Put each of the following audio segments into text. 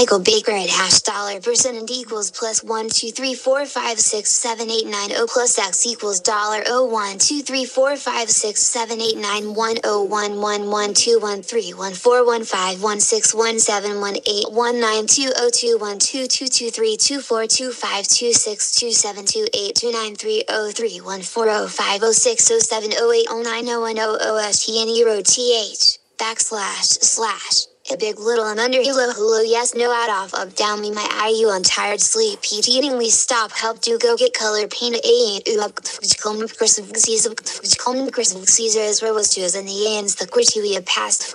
Michael Baker at hash dollar percent and equals plus one two three four five six seven eight nine oh plus x equals dollar oh one two three four five six seven eight nine one oh one one one two one three one four one five one six one seven one eight one nine two oh two one two two two three two four two five two six two seven two eight two nine three oh three one four oh five oh six oh seven oh eight oh nine oh one oh oh s t n e road th backslash slash a big little and under hello hello yes no out off up down me my eye you on tired sleep Pete we stop help do go get color paint a u up come come Caesar is where was chosen the ends the criteria past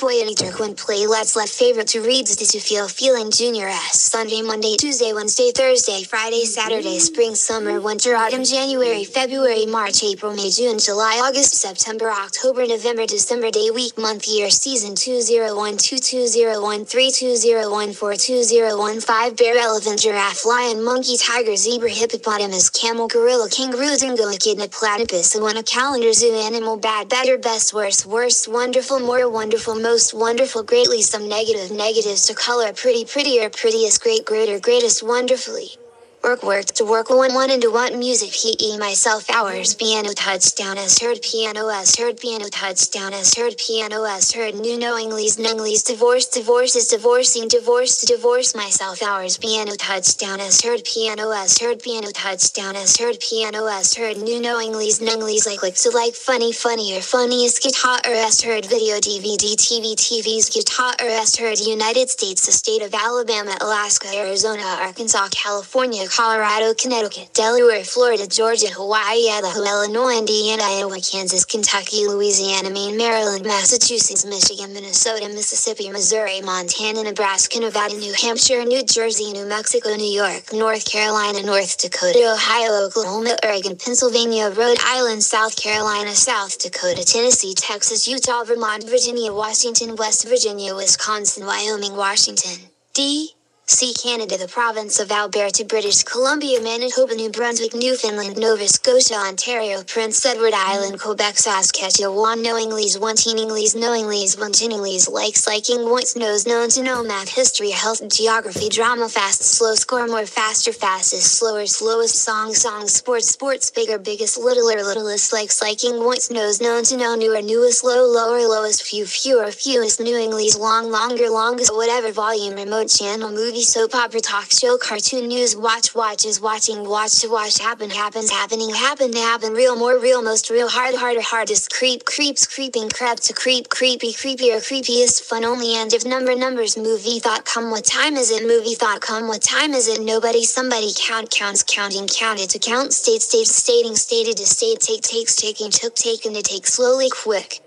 boy any jerk when play let's let favorite to read did you feel feeling junior s Sunday Monday Tuesday Wednesday Thursday Friday Saturday spring summer winter autumn January February March April May June July August September October November December day week month year season 20122013201420115 bear elephant giraffe lion monkey tiger zebra hippopotamus camel gorilla kangaroo dingo echidna platypus iguana calendar zoo animal bad better best worst worst wonderful more wonderful most wonderful greatly some negative negatives to color pretty prettier prettiest great greater greatest wonderfully Work work to work one one into one music he e myself hours. Piano touchdown as heard piano as heard piano touchdown as heard piano as heard. New knowingly's knowingly's divorce divorce is divorcing divorce to divorce myself hours. Piano touchdown as heard piano as heard piano touchdown as heard piano as heard. New knowingly's knowingly's like like to like funny funny or funniest guitar as heard. Video DVD TV TV's guitar as heard. United States the state of Alabama Alaska Arizona Arkansas California Colorado, Connecticut, Delaware, Florida, Georgia, Hawaii, Idaho, Illinois, Indiana, Iowa, Kansas, Kentucky, Louisiana, Maine, Maryland, Massachusetts, Michigan, Minnesota, Mississippi, Missouri, Montana, Nebraska, Nevada, New Hampshire, New Jersey, New Mexico, New York, North Carolina, North Dakota, Ohio, Oklahoma, Oregon, Pennsylvania, Rhode Island, South Carolina, South Dakota, Tennessee, Texas, Utah, Vermont, Virginia, Washington, West Virginia, Wisconsin, Wyoming, Washington, D. C. Canada, the province of Alberta, British Columbia, Manitoba, New Brunswick, Newfoundland, Nova Scotia, Ontario, Prince Edward Island, Quebec, Saskatchewan, knowinglys, one teeninglys, knowinglys, one teeninglys, likes, liking, points, knows, known to know, math, history, health, geography, drama, fast, slow, score, more, faster, fastest, slower, slowest, song, song, sports, sports, bigger, biggest, littler, littlest, likes, liking, points, knows, known to know, newer, newest, low, lower, lowest, few, fewer, fewest, knowinglys, long, longer, longest, whatever, volume, remote channel, movie, soap opera talk show cartoon news watch watches watching watch to watch happen happens happening happen to happen real more real most real hard harder hardest creep creeps creeping crap to creep creepy creepier creepiest fun only and if number numbers movie thought come what time is it movie thought come what time is it nobody somebody count counts counting counted to count state state stating stated to state take takes taking took taken to take slowly quick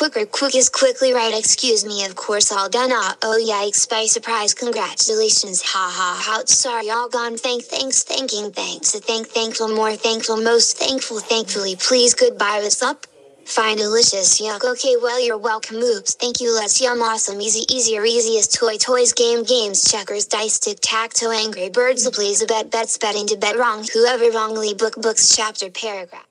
quicker quick is quickly right excuse me of course all done ah oh yikes by surprise congratulations ha ha ha sorry all gone thank thanks thanking thanks thank thankful more thankful most thankful thankfully please goodbye what's up Fine, delicious, yuck. Okay, well, you're welcome. Oops, thank you. Let's yum. Awesome, easy, easier, easiest toy, toys, game, games, checkers, dice, tic tac toe, angry birds, please, a bet, bets, betting to bet wrong. Whoever wrongly book books, chapter, paragraph.